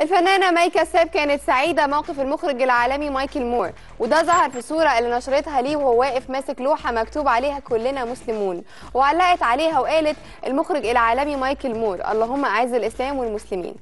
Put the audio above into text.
الفنانة مي كساب كانت سعيدة موقف المخرج العالمي مايكل مور وده ظهر في صورة اللي نشرتها ليه وهو واقف ماسك لوحة مكتوب عليها كلنا مسلمون وعلقت عليها وقالت المخرج العالمي مايكل مور اللهم أعز الإسلام والمسلمين.